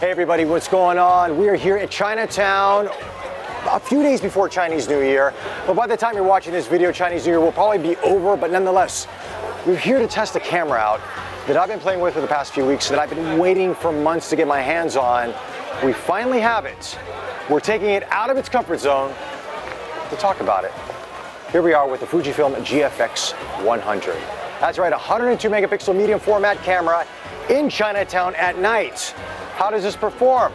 Hey everybody, what's going on? We are here at Chinatown a few days before Chinese New Year. But by the time you're watching this video, Chinese New Year will probably be over, but nonetheless, we're here to test a camera out that I've been playing with for the past few weeks that I've been waiting for months to get my hands on. We finally have it. We're taking it out of its comfort zone to talk about it. Here we are with the Fujifilm GFX 100. That's right, 102 megapixel medium format camera in Chinatown at night. How does this perform?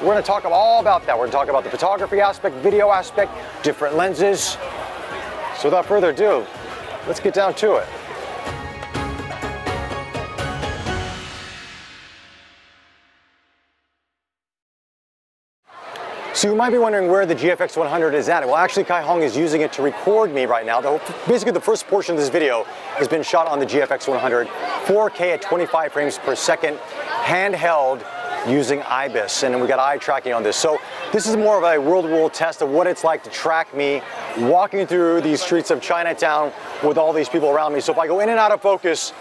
We're going to talk all about that. We're going to talk about the photography aspect, video aspect, different lenses. So without further ado, let's get down to it. So you might be wondering where the GFX 100 is at. Well, actually Kai Hong is using it to record me right now. basically, the first portion of this video has been shot on the GFX 100, 4K at 25 frames per second, handheld using IBIS, and we got eye tracking on this. So this is more of a world-world test of what it's like to track me walking through these streets of Chinatown with all these people around me. So if I go in and out of focus,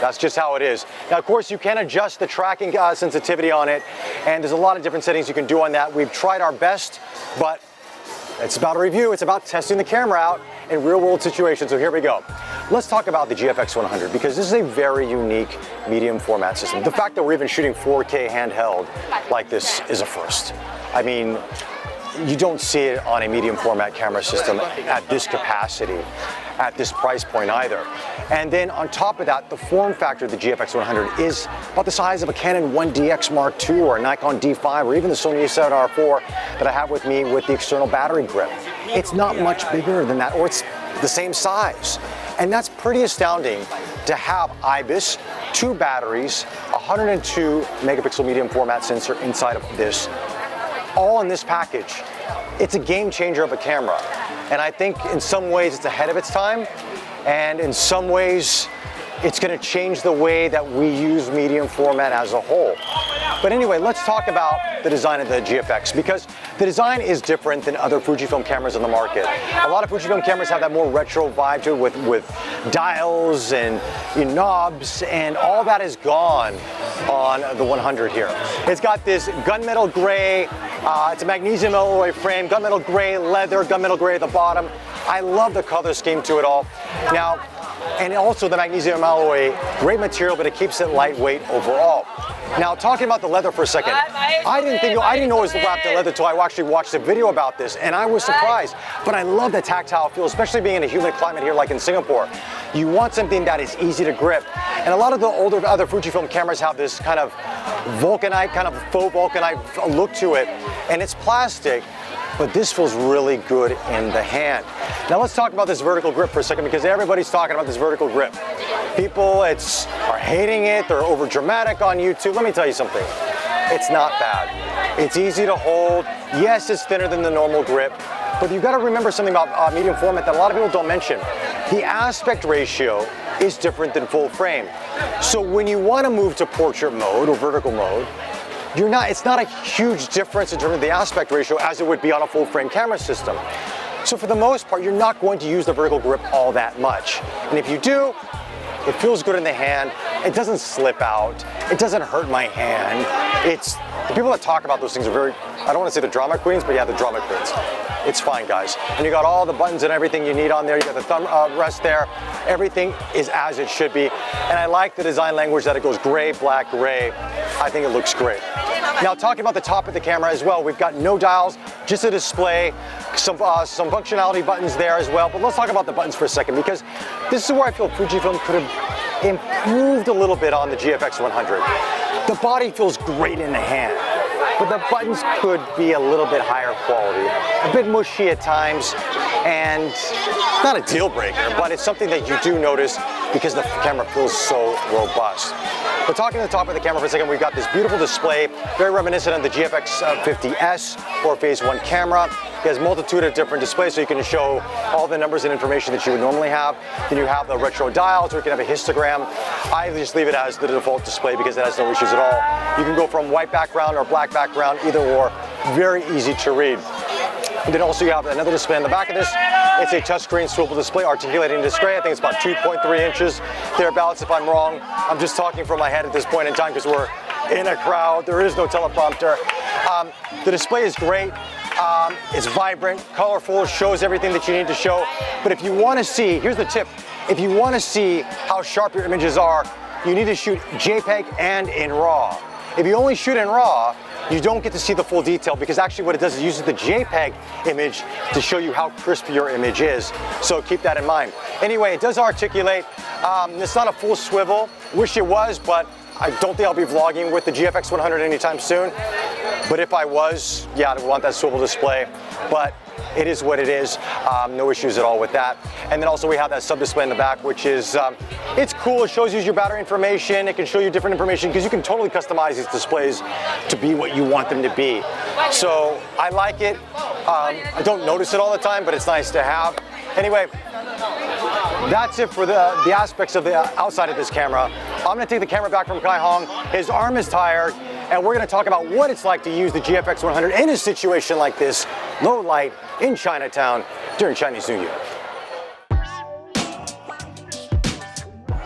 that's just how it is. Now, of course, you can adjust the tracking uh, sensitivity on it, and there's a lot of different settings you can do on that. We've tried our best, but it's about a review. It's about testing the camera out in real world situations. So here we go. Let's talk about the GFX 100 because this is a very unique medium format system. The fact that we're even shooting 4K handheld like this is a first. I mean, you don't see it on a medium format camera system at this capacity, at this price point either. And then on top of that, the form factor of the GFX 100 is about the size of a Canon 1DX Mark II or a Nikon D5 or even the Sony a7R4 that I have with me with the external battery grip. It's not much bigger than that, or it's the same size. And that's pretty astounding to have IBIS, two batteries, 102 megapixel medium format sensor inside of this all in this package. It's a game changer of a camera. And I think in some ways it's ahead of its time. And in some ways, it's going to change the way that we use medium format as a whole. But anyway, let's talk about the design of the GFX because the design is different than other Fujifilm cameras on the market. A lot of Fujifilm cameras have that more retro vibe to it with, with dials and you know, knobs and all that is gone on the 100 here. It's got this gunmetal gray, uh, it's a magnesium alloy frame, gunmetal gray leather, gunmetal gray at the bottom. I love the color scheme to it all. Now, and also the magnesium alloy, great material, but it keeps it lightweight overall. Now, talking about the leather for a second, I didn't think I didn't know it was wrapped in leather until I actually watched a video about this, and I was surprised. But I love the tactile feel, especially being in a humid climate here like in Singapore. You want something that is easy to grip, and a lot of the older other Fujifilm cameras have this kind of vulcanite, kind of faux vulcanite look to it, and it's plastic, but this feels really good in the hand. Now let's talk about this vertical grip for a second because everybody's talking about this vertical grip. People it's are hating it, they're over dramatic on YouTube. Let me tell you something. It's not bad. It's easy to hold. Yes, it's thinner than the normal grip, but you've got to remember something about uh, medium format that a lot of people don't mention. The aspect ratio is different than full frame. So when you want to move to portrait mode or vertical mode, you're not, it's not a huge difference in terms of the aspect ratio as it would be on a full frame camera system. So for the most part, you're not going to use the vertical grip all that much. And if you do, it feels good in the hand. It doesn't slip out. It doesn't hurt my hand. It's, the people that talk about those things are very, I don't want to say the drama queens, but yeah, the drama queens. It's fine, guys. And you got all the buttons and everything you need on there. You got the thumb uh, rest there. Everything is as it should be. And I like the design language that it goes gray, black, gray. I think it looks great. Now talking about the top of the camera as well, we've got no dials, just a display, some, uh, some functionality buttons there as well. But let's talk about the buttons for a second because this is where I feel Fujifilm could have improved a little bit on the GFX 100. The body feels great in the hand but the buttons could be a little bit higher quality, a bit mushy at times, and not a deal breaker, but it's something that you do notice because the camera feels so robust. But talking to the top of the camera for a second, we've got this beautiful display, very reminiscent of the GFX 50S uh, or Phase 1 camera. It has multitude of different displays so you can show all the numbers and information that you would normally have. Then you have the retro dials or you can have a histogram. I just leave it as the default display because it has no issues at all. You can go from white background or black background, either or. Very easy to read. And then also you have another display in the back of this. It's a touchscreen swivel display, articulating display. I think it's about 2.3 inches thereabouts if I'm wrong. I'm just talking from my head at this point in time because we're in a crowd. There is no teleprompter. Um, the display is great. Um, it's vibrant, colorful, shows everything that you need to show. But if you want to see, here's the tip. If you want to see how sharp your images are, you need to shoot JPEG and in RAW. If you only shoot in RAW, you don't get to see the full detail because actually what it does is uses the JPEG image to show you how crisp your image is. So keep that in mind. Anyway, it does articulate. Um, it's not a full swivel. Wish it was, but I don't think I'll be vlogging with the GFX 100 anytime soon. But if I was, yeah, I'd want that swivel display. But it is what it is. Um, no issues at all with that. And then also we have that sub display in the back, which is, um, it's cool. It shows you your battery information. It can show you different information because you can totally customize these displays to be what you want them to be. So I like it. Um, I don't notice it all the time, but it's nice to have. Anyway, that's it for the, the aspects of the outside of this camera. I'm gonna take the camera back from Kai Hong. His arm is tired, and we're gonna talk about what it's like to use the GFX 100 in a situation like this, low light, in Chinatown during Chinese New Year.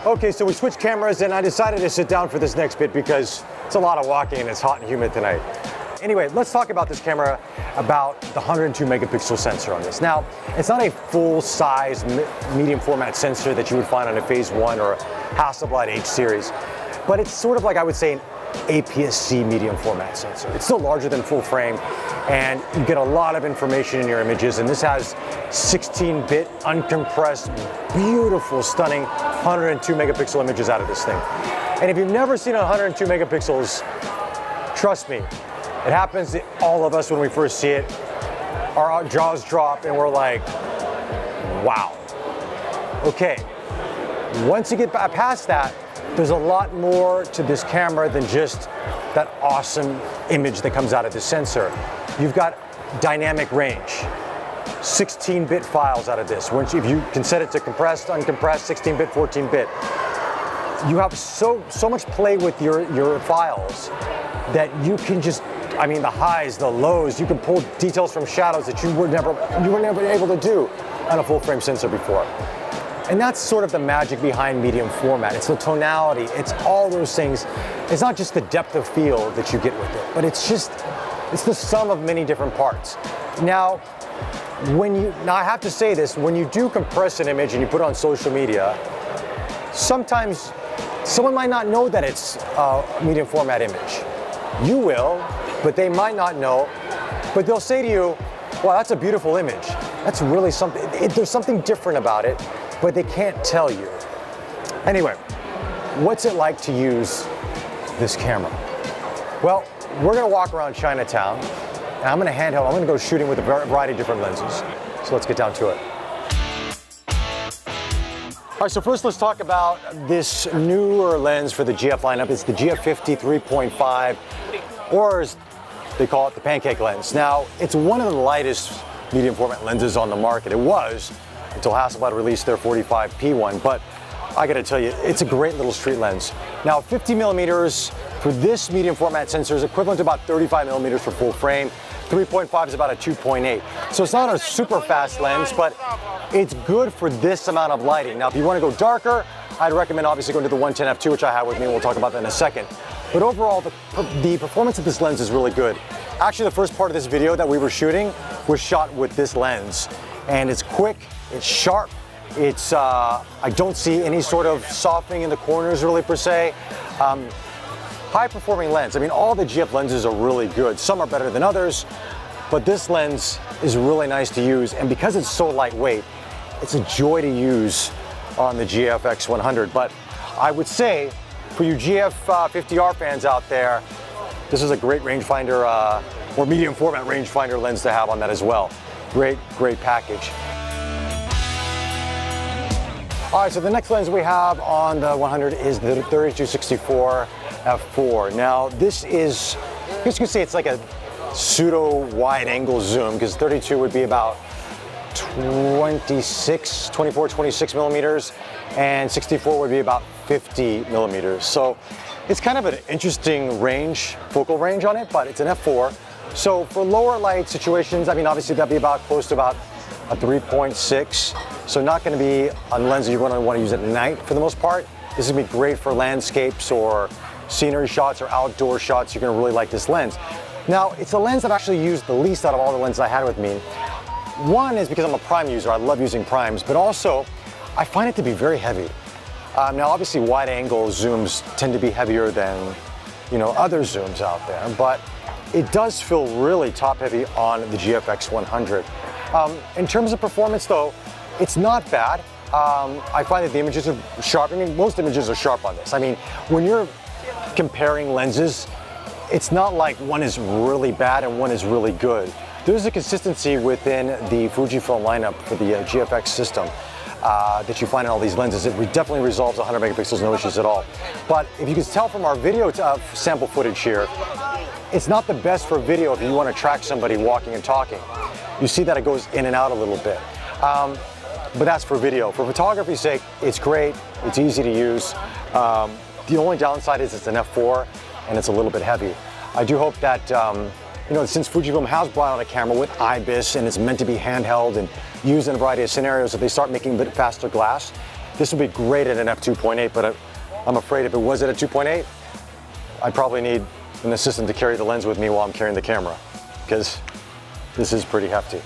Okay, so we switched cameras and I decided to sit down for this next bit because it's a lot of walking and it's hot and humid tonight. Anyway, let's talk about this camera, about the 102 megapixel sensor on this. Now, it's not a full-size medium format sensor that you would find on a Phase 1 or a Hasselblad H series, but it's sort of like I would say an APS-C medium format sensor. It's still larger than full frame, and you get a lot of information in your images, and this has 16-bit uncompressed, beautiful, stunning 102 megapixel images out of this thing. And if you've never seen 102 megapixels, trust me, it happens to all of us when we first see it. Our jaws drop and we're like, wow. Okay, once you get past that, there's a lot more to this camera than just that awesome image that comes out of the sensor. You've got dynamic range, 16-bit files out of this. Once if you can set it to compressed, uncompressed, 16-bit, 14-bit, you have so so much play with your your files that you can just I mean, the highs, the lows, you can pull details from shadows that you were never, you were never able to do on a full frame sensor before. And that's sort of the magic behind medium format. It's the tonality, it's all those things. It's not just the depth of field that you get with it, but it's just, it's the sum of many different parts. Now, when you, now I have to say this, when you do compress an image and you put it on social media, sometimes someone might not know that it's a medium format image. You will, but they might not know. But they'll say to you, wow, that's a beautiful image. That's really something, it, there's something different about it, but they can't tell you. Anyway, what's it like to use this camera? Well, we're gonna walk around Chinatown, and I'm gonna handheld, I'm gonna go shooting with a variety of different lenses. So let's get down to it. All right, so first let's talk about this newer lens for the GF lineup. It's the GF50 3.5, or as they call it the pancake lens. Now, it's one of the lightest medium format lenses on the market. It was until Hasselblad released their 45P one, but I gotta tell you, it's a great little street lens. Now, 50 millimeters for this medium format sensor is equivalent to about 35 millimeters for full frame. 3.5 is about a 2.8. So it's not a super fast lens, but it's good for this amount of lighting. Now, if you wanna go darker, I'd recommend obviously going to the 110 f2, which I have with me, and we'll talk about that in a second. But overall, the, the performance of this lens is really good. Actually, the first part of this video that we were shooting was shot with this lens. And it's quick, it's sharp, it's, uh, I don't see any sort of softening in the corners really per se. Um, high performing lens. I mean, all the GF lenses are really good. Some are better than others, but this lens is really nice to use. And because it's so lightweight, it's a joy to use on the GFX 100. But I would say for you GF50R uh, fans out there, this is a great rangefinder uh, or medium format rangefinder lens to have on that as well. Great, great package. All right, so the next lens we have on the 100 is the 3264 f4. Now, this is, as you can see, it's like a pseudo wide angle zoom because 32 would be about 26, 24, 26 millimeters, and 64 would be about 50 millimeters. So it's kind of an interesting range, focal range on it, but it's an f4. So for lower light situations, I mean, obviously that'd be about close to about a 3.6. So not gonna be a lens that you're gonna wanna use at night for the most part. This is gonna be great for landscapes or scenery shots or outdoor shots, you're gonna really like this lens. Now, it's a lens that I actually used the least out of all the lenses I had with me. One is because I'm a prime user, I love using primes, but also I find it to be very heavy. Um, now, obviously, wide angle zooms tend to be heavier than you know other zooms out there, but it does feel really top heavy on the GFX 100. Um, in terms of performance, though, it's not bad. Um, I find that the images are sharp. I mean, most images are sharp on this. I mean, when you're comparing lenses, it's not like one is really bad and one is really good. There's a consistency within the Fujifilm lineup for the uh, GFX system. Uh, that you find in all these lenses. It definitely resolves 100 megapixels, no issues at all. But if you can tell from our video uh, sample footage here, it's not the best for video if you want to track somebody walking and talking. You see that it goes in and out a little bit. Um, but that's for video. For photography's sake, it's great, it's easy to use. Um, the only downside is it's an f4 and it's a little bit heavy. I do hope that, um, you know, since Fujifilm has brought out a camera with IBIS and it's meant to be handheld and used in a variety of scenarios, if they start making a bit faster glass, this would be great at an f2.8, but I'm afraid if it was at a 2.8, I'd probably need an assistant to carry the lens with me while I'm carrying the camera, because this is pretty hefty.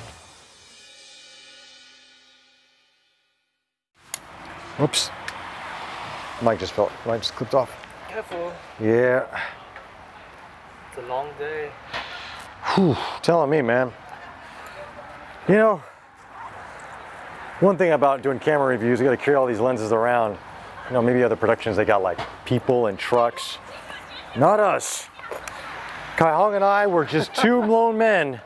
Whoops. Mic just fell, mic just clipped off. Careful. Yeah. It's a long day. Whew, telling me, man. You know, one thing about doing camera reviews, you gotta carry all these lenses around. You know, maybe other productions, they got like people and trucks. Not us. Kai Hong and I were just two lone men.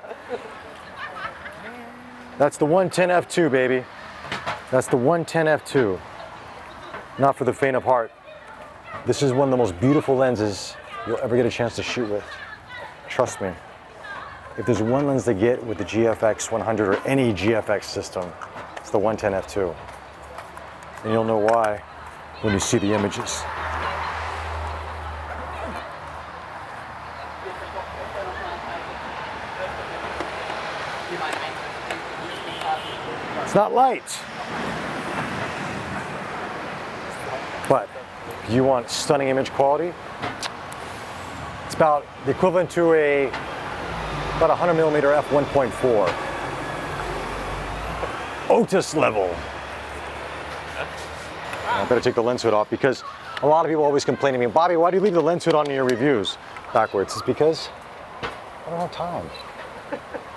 That's the 110 F2, baby. That's the 110 F2 not for the faint of heart. This is one of the most beautiful lenses you'll ever get a chance to shoot with. Trust me. If there's one lens to get with the GFX 100 or any GFX system, it's the 110 f2. And you'll know why when you see the images. It's not light. But if you want stunning image quality, it's about the equivalent to a about 100 millimeter f1.4. Otus level. I better take the lens hood off because a lot of people always complain to me, Bobby, why do you leave the lens hood on in your reviews backwards? It's because I don't have time.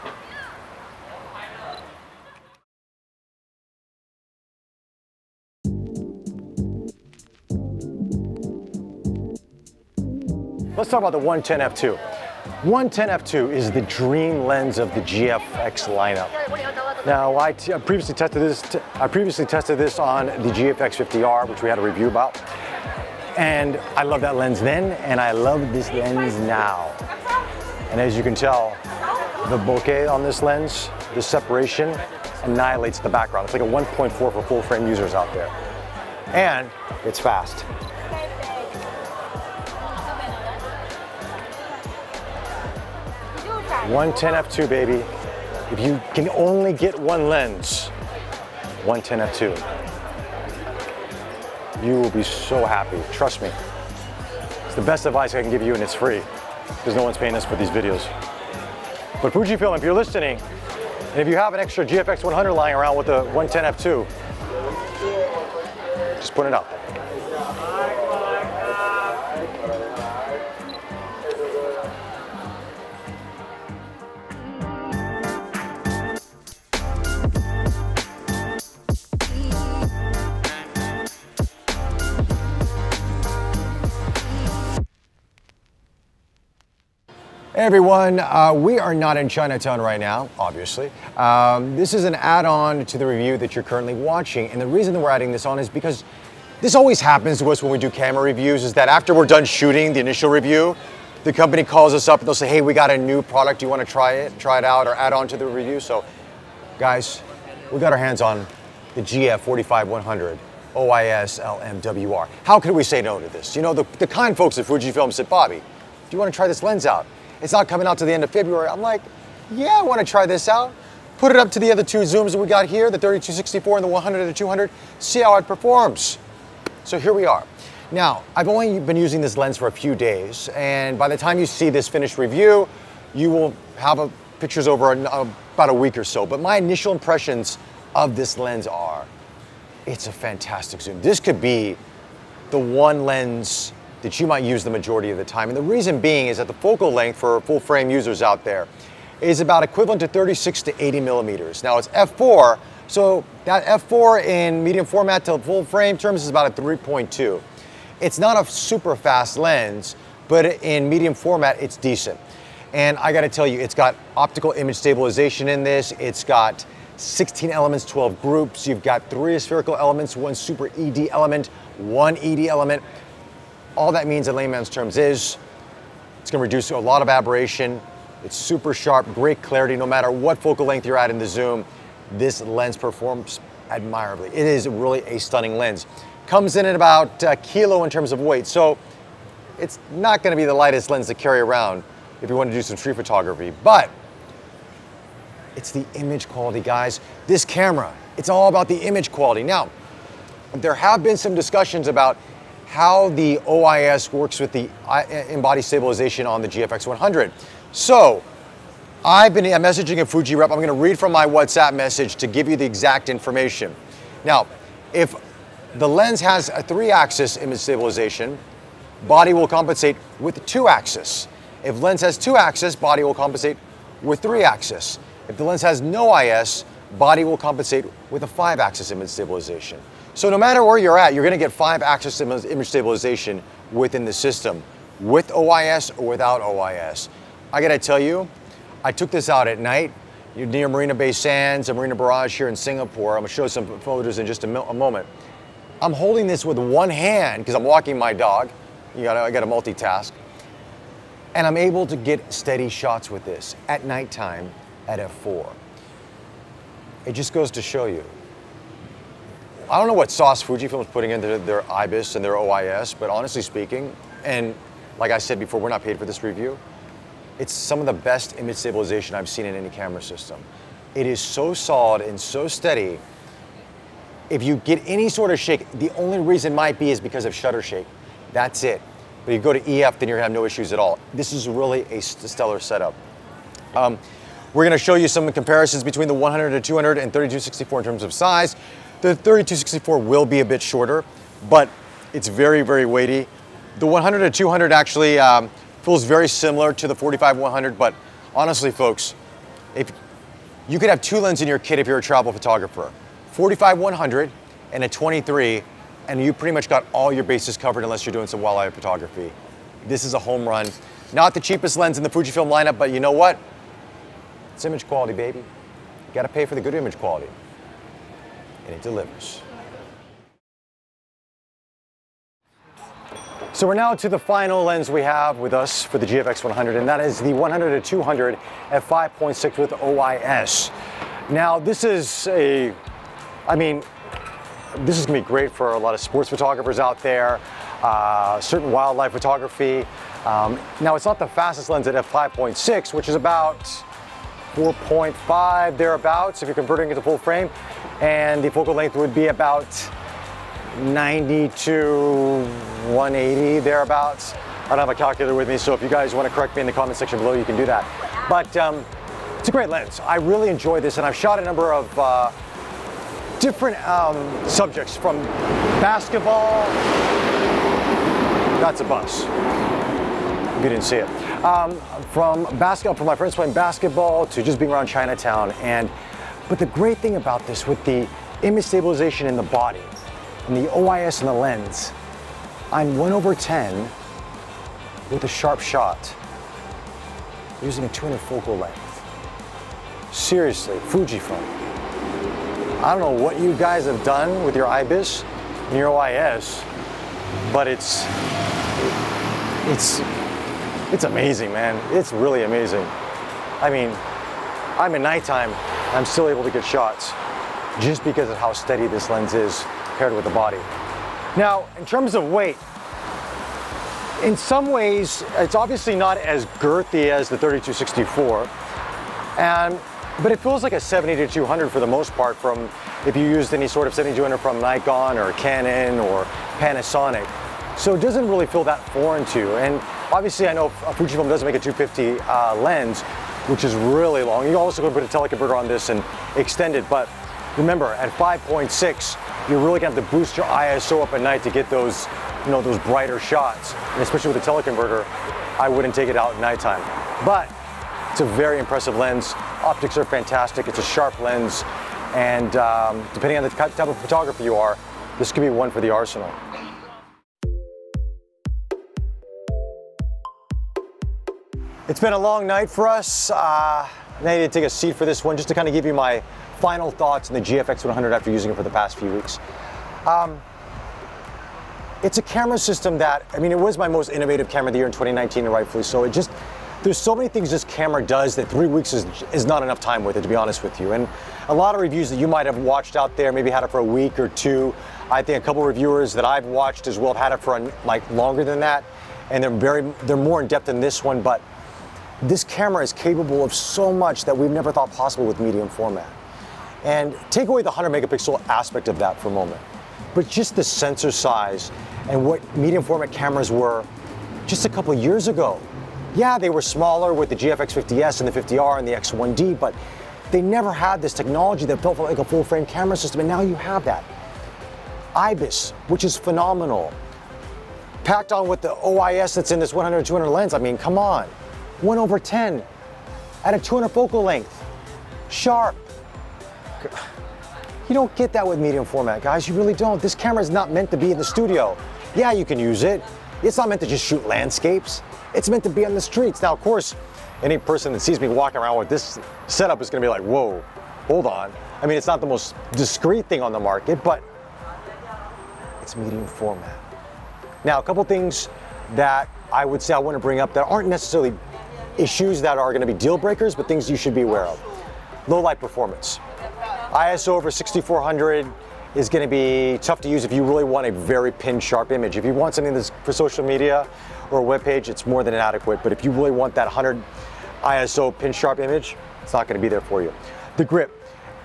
Let's talk about the 110 f2. 110 f2 is the dream lens of the GFX lineup. Now, I, previously tested this. I previously tested this on the GFX 50R, which we had a review about, and I love that lens then, and I love this lens now. And as you can tell, the bokeh on this lens, the separation annihilates the background. It's like a 1.4 for full frame users out there, and it's fast. 110 f2, baby. If you can only get one lens, 110 f2, you will be so happy. Trust me. It's the best advice I can give you, and it's free because no one's paying us for these videos. But Fujifilm, if you're listening, and if you have an extra GFX 100 lying around with the 110 f2, just put it out. Hey everyone, uh, we are not in Chinatown right now, obviously. Um, this is an add-on to the review that you're currently watching, and the reason that we're adding this on is because this always happens to us when we do camera reviews, is that after we're done shooting the initial review, the company calls us up and they'll say, hey, we got a new product, do you want to try it, try it out, or add on to the review? So, guys, we got our hands on the GF 45100 OIS LMWR. How could we say no to this? You know, the, the kind folks at Fujifilm said, Bobby, do you want to try this lens out? It's not coming out to the end of February. I'm like, yeah, I want to try this out. Put it up to the other two zooms that we got here, the 3264 and the 100 and the 200, see how it performs. So here we are. Now, I've only been using this lens for a few days, and by the time you see this finished review, you will have a, pictures over a, uh, about a week or so. But my initial impressions of this lens are, it's a fantastic zoom. This could be the one lens that you might use the majority of the time. And the reason being is that the focal length for full frame users out there is about equivalent to 36 to 80 millimeters. Now it's f4, so that f4 in medium format to full frame terms is about a 3.2. It's not a super fast lens, but in medium format, it's decent. And I gotta tell you, it's got optical image stabilization in this. It's got 16 elements, 12 groups. You've got three aspherical elements, one super ED element, one ED element. All that means in layman's terms is it's gonna reduce a lot of aberration. It's super sharp, great clarity, no matter what focal length you're at in the zoom. This lens performs admirably. It is really a stunning lens. Comes in at about a kilo in terms of weight, so it's not gonna be the lightest lens to carry around if you want to do some street photography, but it's the image quality, guys. This camera, it's all about the image quality. Now, there have been some discussions about how the OIS works with the in-body stabilization on the GFX 100. So, I've been messaging a Fuji rep. I'm going to read from my WhatsApp message to give you the exact information. Now, if the lens has a three-axis image stabilization, body will compensate with two-axis. If lens has two-axis, body will compensate with three-axis. If the lens has no IS, body will compensate with a five-axis image stabilization. So no matter where you're at, you're going to get five-axis image stabilization within the system, with OIS or without OIS. I got to tell you, I took this out at night near Marina Bay Sands and Marina Barrage here in Singapore. I'm to show some photos in just a, a moment. I'm holding this with one hand because I'm walking my dog. You gotta, I got to multitask. And I'm able to get steady shots with this at nighttime at f4. It just goes to show you. I don't know what sauce Fujifilm is putting into their IBIS and their OIS, but honestly speaking, and like I said before, we're not paid for this review. It's some of the best image stabilization I've seen in any camera system. It is so solid and so steady if you get any sort of shake, the only reason might be is because of shutter shake. That's it. But you go to EF, then you're gonna have no issues at all. This is really a stellar setup. Um, we're gonna show you some comparisons between the 100 to 200 and 3264 in terms of size. The 3264 will be a bit shorter, but it's very, very weighty. The 100 to 200 actually um, feels very similar to the 45 100, but honestly, folks, if you could have two lenses in your kit if you're a travel photographer. 45 100 and a 23 and you pretty much got all your bases covered unless you're doing some wildlife photography. This is a home run. Not the cheapest lens in the Fujifilm lineup, but you know what? It's image quality, baby. You gotta pay for the good image quality. And it delivers. So we're now to the final lens we have with us for the GFX 100, and that is the 100 to 200 f 5.6 with OIS. Now, this is a I mean, this is gonna be great for a lot of sports photographers out there, uh, certain wildlife photography. Um, now it's not the fastest lens at f5.6, which is about 4.5 thereabouts if you're converting it to full frame, and the focal length would be about 90 to 180 thereabouts. I don't have a calculator with me, so if you guys want to correct me in the comment section below, you can do that. But um, it's a great lens. I really enjoy this, and I've shot a number of uh, different um, subjects from basketball. That's a bus. You didn't see it. Um, from basketball, from my friends playing basketball to just being around Chinatown. And but the great thing about this, with the image stabilization in the body and the OIS in the lens, I'm one over 10 with a sharp shot using a 200 focal length. Seriously, Fujifilm. I don't know what you guys have done with your IBIS and your OIS, but it's it's it's amazing, man. It's really amazing. I mean, I'm in nighttime, I'm still able to get shots just because of how steady this lens is paired with the body. Now, in terms of weight, in some ways, it's obviously not as girthy as the 3264. And but it feels like a 70 to 200 for the most part from if you used any sort of 7200 from Nikon or Canon or Panasonic. So it doesn't really feel that foreign to you. And obviously I know Fujifilm doesn't make a 250 uh, lens, which is really long. You also can put a teleconverter on this and extend it, but remember at 5.6, you're really gonna have to boost your ISO up at night to get those, you know, those brighter shots. And especially with a teleconverter, I wouldn't take it out at nighttime. But it's a very impressive lens. Optics are fantastic. It's a sharp lens. And um, depending on the type of photographer you are, this could be one for the arsenal. It's been a long night for us. Uh, I need to take a seat for this one just to kind of give you my final thoughts on the GFX 100 after using it for the past few weeks. Um, it's a camera system that, I mean, it was my most innovative camera of the year in 2019, and rightfully so. It just, there's so many things this camera does that three weeks is, is not enough time with it, to be honest with you. And a lot of reviews that you might have watched out there, maybe had it for a week or two. I think a couple of reviewers that I've watched as well have had it for like longer than that, and they're very, they're more in depth than this one. But this camera is capable of so much that we've never thought possible with medium format. And take away the 100 megapixel aspect of that for a moment, but just the sensor size and what medium format cameras were just a couple years ago. Yeah, they were smaller with the GFX 50S and the 50R and the X1D, but they never had this technology that felt like a full frame camera system, and now you have that. IBIS, which is phenomenal. Packed on with the OIS that's in this 100 200 lens, I mean, come on. 1 over 10 at a 200 focal length. Sharp. You don't get that with medium format, guys. You really don't. This camera is not meant to be in the studio. Yeah, you can use it. It's not meant to just shoot landscapes. It's meant to be on the streets. Now, of course, any person that sees me walking around with this setup is gonna be like, whoa, hold on. I mean, it's not the most discreet thing on the market, but it's medium format. Now, a couple things that I would say I want to bring up that aren't necessarily issues that are gonna be deal breakers, but things you should be aware of. Low light performance. ISO over 6400 is going to be tough to use if you really want a very pin sharp image. If you want something that's for social media or a web page, it's more than inadequate. But if you really want that 100 ISO pin sharp image, it's not going to be there for you. The grip.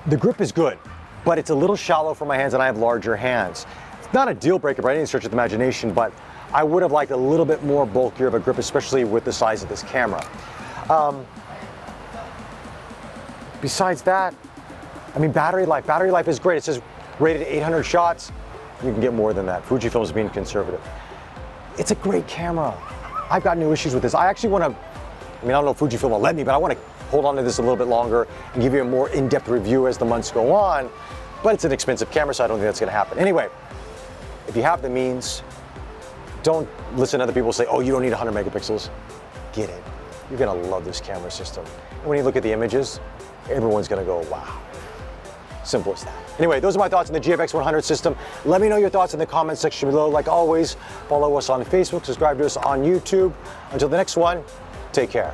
The grip is good, but it's a little shallow for my hands and I have larger hands. It's not a deal breaker by any stretch of the imagination, but I would have liked a little bit more bulkier of a grip, especially with the size of this camera. Um, besides that, I mean, battery life. Battery life is great. It says rated 800 shots. You can get more than that. Fujifilm is being conservative. It's a great camera. I've got no issues with this. I actually want to, I mean, I don't know if Fujifilm will let me, but I want to hold on to this a little bit longer and give you a more in-depth review as the months go on. But it's an expensive camera, so I don't think that's going to happen. Anyway, if you have the means, don't listen to other people say, oh, you don't need 100 megapixels. Get it. You're going to love this camera system. And when you look at the images, everyone's going to go, wow. Simple as that. Anyway, those are my thoughts on the GFX 100 system. Let me know your thoughts in the comment section below. Like always, follow us on Facebook, subscribe to us on YouTube. Until the next one, take care.